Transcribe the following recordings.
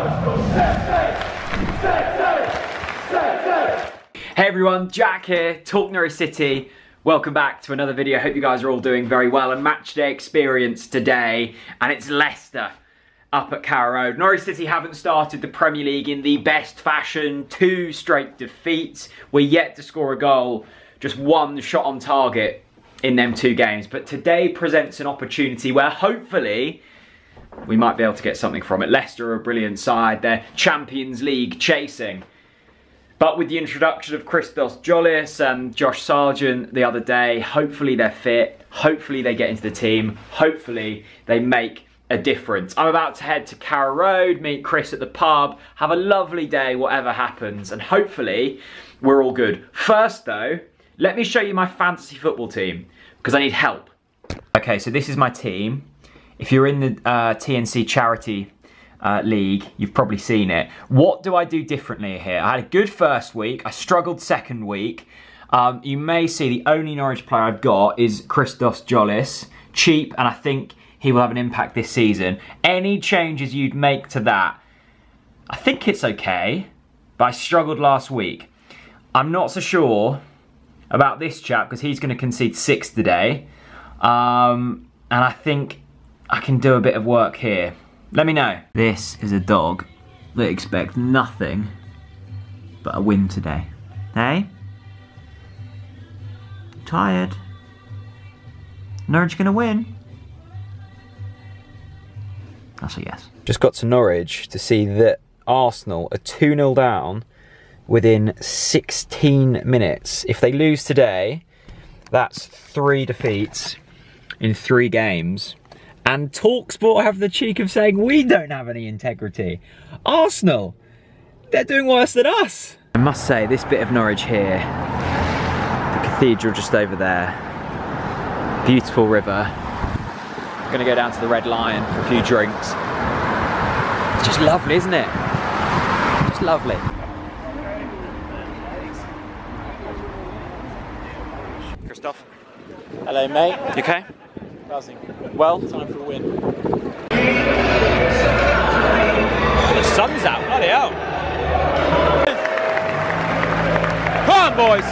Hey everyone, Jack here, Talk Norwich City. Welcome back to another video. Hope you guys are all doing very well. A match day experience today, and it's Leicester up at Carrow Road. Norwich City haven't started the Premier League in the best fashion. Two straight defeats. We're yet to score a goal. Just one shot on target in them two games. But today presents an opportunity where hopefully we might be able to get something from it. Leicester are a brilliant side. They're Champions League chasing. But with the introduction of Christos Tzolis and Josh Sargent the other day, hopefully they're fit, hopefully they get into the team, hopefully they make a difference. I'm about to head to Carrow Road, meet Chris at the pub, have a lovely day, whatever happens, and hopefully we're all good. First though, let me show you my fantasy football team, because I need help. Okay, so this is my team. If you're in the uh, TNC charity uh, league. You've probably seen it. What do I do differently here? I had a good first week. I struggled second week. Um, you may see the only Norwich player I've got is Christos Tzolis. Cheap, and I think he will have an impact this season. Any changes you'd make to that, I think it's okay, but I struggled last week. I'm not so sure about this chap because he's going to concede six today. Um, and I think I can do a bit of work here. Let me know. This is a dog that expects nothing but a win today. Hey? Tired? Norwich gonna win? That's a yes. Just got to Norwich to see that Arsenal are 2 0 down within 16 minutes. If they lose today, that's three defeats in three games. And Talksport have the cheek of saying we don't have any integrity. Arsenal, they're doing worse than us. I must say, this bit of Norwich here, the cathedral just over there, beautiful river. I'm Gonna go down to the Red Lion for a few drinks. It's just lovely, isn't it? Just lovely. Christoph. Hello, mate. You okay? Buzzing. Well, Time for a win. the sun's out, bloody hell. Come on, boys.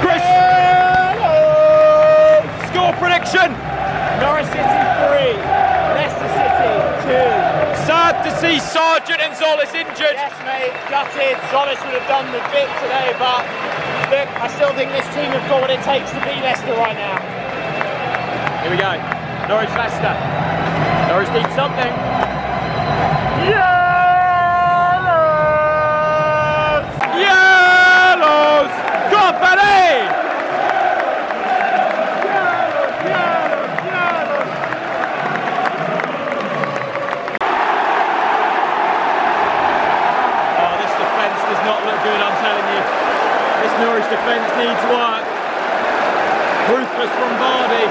Chris. Score prediction. Norwich City 3, Leicester City 2. Sad to see Sargent and Tzolis injured. Yes, mate, gutted. Tzolis would have done the bit today, but look, I still think this team have got what it takes to beat Leicester right now. Here we go. Norwich Leicester. Norwich needs something. Yellows! Yellows! Go on, Paddy! Oh, this defence does not look good, I'm telling you. This Norwich defence needs work. Ruthless from Vardy.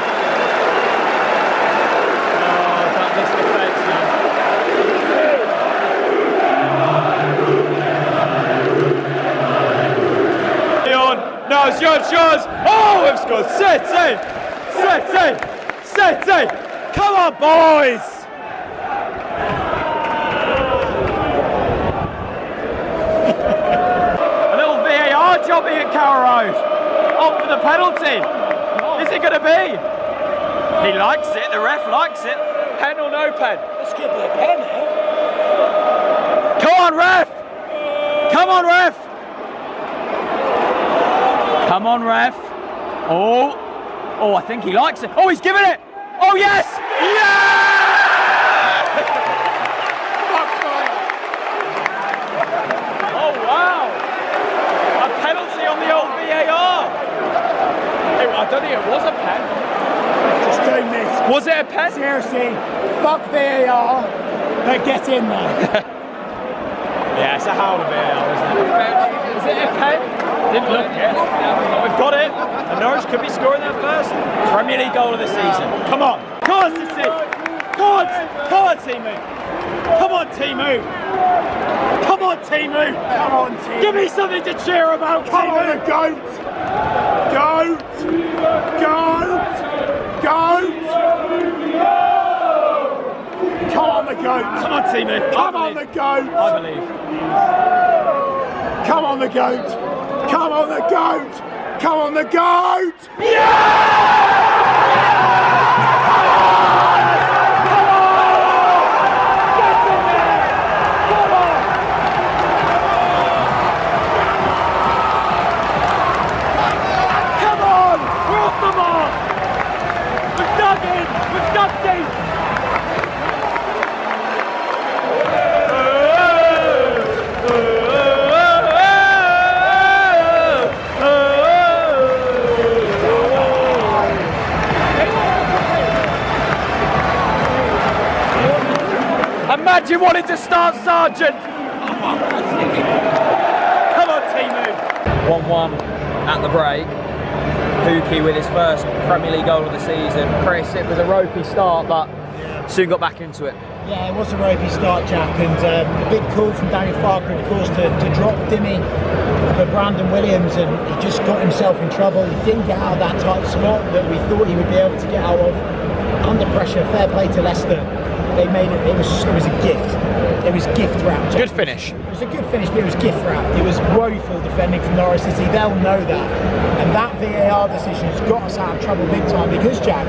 Oh, but this defence, man. Leon, no, it's yours. Oh, we've scored. City! City! City! Come on, boys! A little VAR job here at Carrow Road. On for the penalty. Is it going to be? He likes it. The ref likes it. Pen or no pen? This could be a pen here. Come on, ref! Come on, ref! Come on, ref. Oh, oh, I think he likes it. Oh, he's giving it. Oh, yes! Yeah! oh, wow. A penalty on the old VAR. Hey, I don't think it was a pen. Just don't miss. Was it a pen? Seriously, fuck VAR, but get in there. Yeah, it's a howl of VAR, isn't it? Is it a pen? Didn't look. But we've got it. And Norwich could be scoring their first Premier League goal of the season. Come on. Come on, City. Come on. Come on, Teemu. Come on, Teemu. Come on, Teemu. Come on, team. Give me something to cheer about, Come on, the Teemu. goat! Goat! Goat! Goat! Come on, on the goat. Come on, Teemu. Come on the goat. I believe. Come on the goat. Come on the goat. Come on the goat. Come Imagine wanted to start Sargent! Come on, Teemu! 1-1 at the break. Pukki with his first Premier League goal of the season. Chris, it was a ropey start, but soon got back into it. Yeah, it was a ropey start, Jack, and um, a big call from Danny Farke, of course, to, to drop Dimi for Brandon Williams, and he just got himself in trouble. He didn't get out of that tight spot that we thought he would be able to get out of. Under pressure, fair play to Leicester. They made it. It was it was a gift. It was gift wrap. Good finish. It was a good finish, but it was gift wrapped. It was woeful defending from Norwich City. They'll know that. And that VAR decision has got us out of trouble big time because, Jack,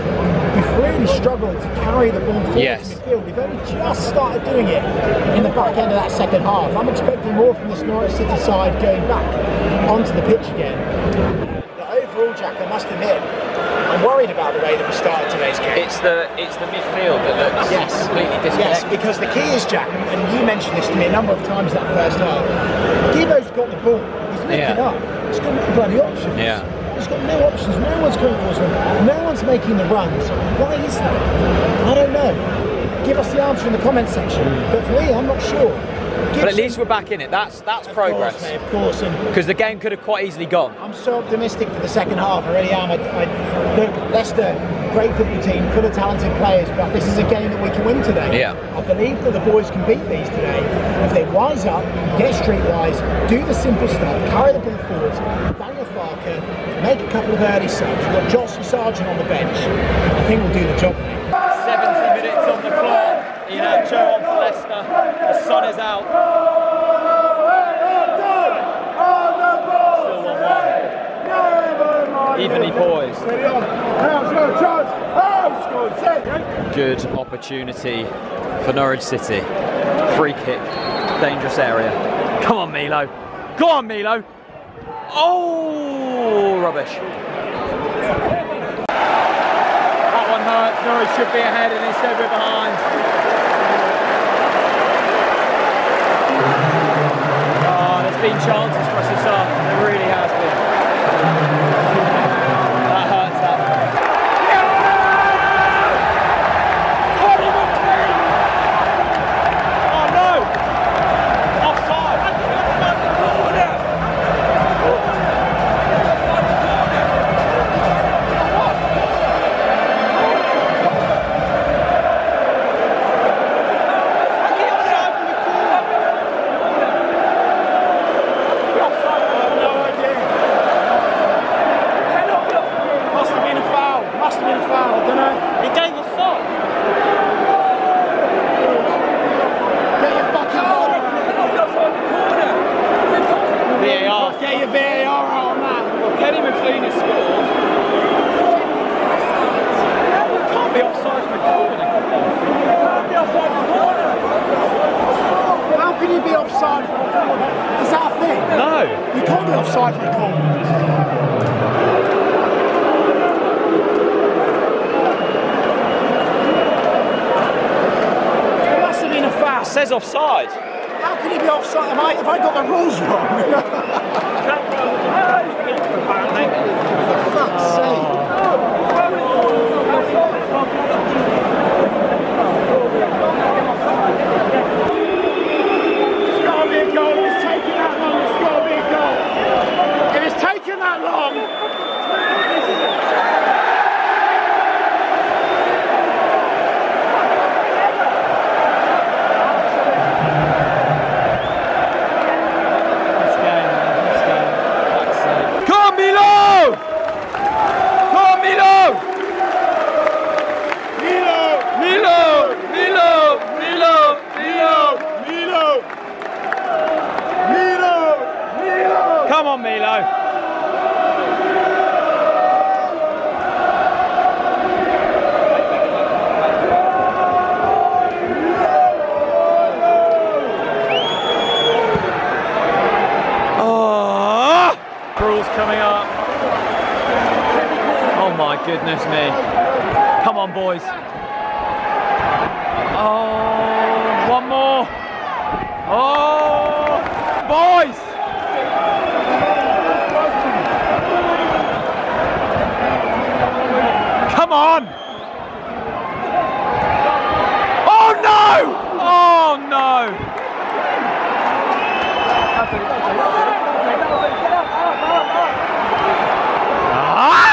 we've really struggled to carry the ball forward Yes. midfield. We've only just started doing it in the back end of that second half. I'm expecting more from this Norwich City side going back onto the pitch again. But overall, Jack, I must admit, I'm worried about the way that we started today's game. It's the it's the midfield that looks Yes. completely Yes, because the key is Jack, and, you mentioned this to me a number of times that first half. Gibbo's got the ball. He's looking Yeah. up. He's got no bloody options. Yeah. He's got no options. No one's coming for him. No one's making the runs. Why is that? I don't know. Give us the answer in the comment section. But for me, I'm not sure. But at least we're back in it. That's that's Of course, progress. mate, of course, Because the game could have quite easily gone. I'm so optimistic for the second half. I really am. I, I, look, Leicester, great football team, full of talented players, but this is a game that we can win today. Yeah. I believe that the boys can beat these today if they wise up, get streetwise, do the simple stuff, carry the ball forward. Daniel Farke, make a couple of early subs. We've got Josh Sargent on the bench. I think we'll do the job. 70 minutes on the clock. Iheanacho on for Leicester. Sun is out. Evenly poised. Good opportunity for Norwich City. Free kick. Dangerous area. Come on, Milo. Go on, Milo. Oh, rubbish. That one hurts. Norwich should be ahead and instead we're behind. There's been chances for us this half. There really has offside for a corner. It must have been a foul. says offside. How can he be offside? Am I, have I got the rules wrong? For fuck's sake. Goodness me. Come on, boys. Oh, one more. Oh, boys. Come on. Oh, no. Oh, no. Ah!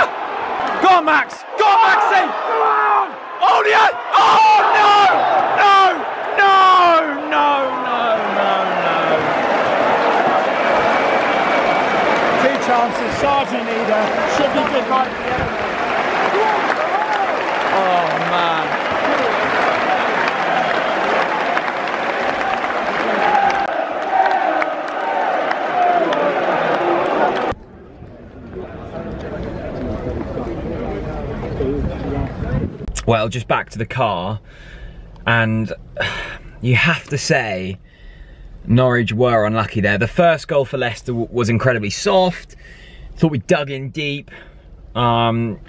Go on, Max! Go on, Maxie! Go on! Oh, yeah! Oh, no! No! No! No! No! No! No! Two chances, Sargent Oh, man. Well, just back to the car, and you have to say Norwich were unlucky there. The first goal for Leicester was incredibly soft. Thought we dug in deep. Um,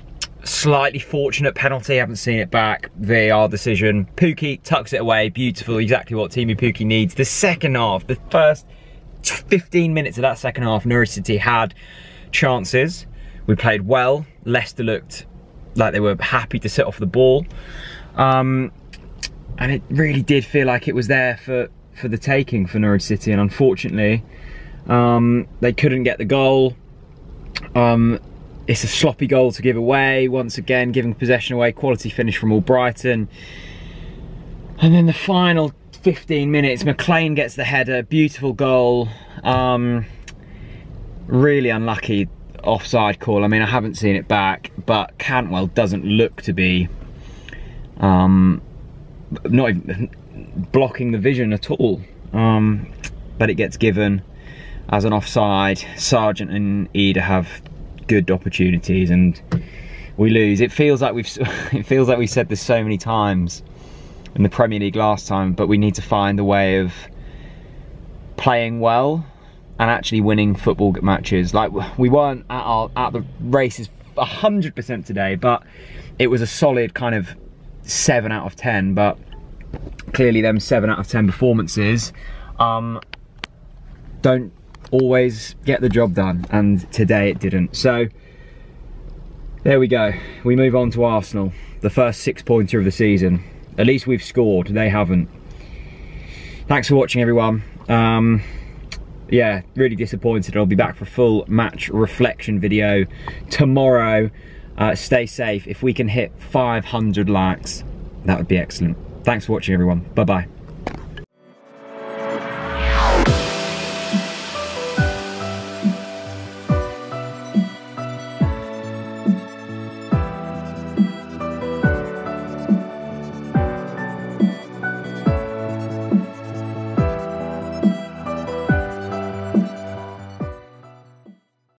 slightly fortunate penalty. Haven't seen it back. VAR decision. Pukki tucks it away. Beautiful. Exactly what Teemu Pukki needs. The second half, the first 15 minutes of that second half, Norwich City had chances. We played well. Leicester looked like they were happy to sit off the ball. Um, and it really did feel like it was there for, for the taking for Norwich City. And unfortunately, um, they couldn't get the goal. Um, it's a sloppy goal to give away. Once again, giving possession away. Quality finish from Albrighton. And then the final 15 minutes, McLean gets the header. Beautiful goal. Um, really unlucky offside call. I mean, I haven't seen it back, but Cantwell doesn't look to be um, not even blocking the vision at all. Um, but it gets given as an offside. Sargent and Idah have good opportunities, and we lose. It feels like we've it feels like we said this so many times in the Premier League last time, but we need to find a way of playing well and actually winning football matches. Like we weren't at our at the races hundred percent today, but it was a solid kind of seven out of ten. But clearly, them seven out of ten performances um, don't always get the job done, and today it didn't. So there we go. We move on to Arsenal, the first six pointer of the season. At least we've scored. They haven't. Thanks for watching, everyone. Um, yeah, really disappointed. I'll be back for a full match reflection video tomorrow. Uh, stay safe. If we can hit 500 likes, that would be excellent. Thanks for watching, everyone. Bye bye.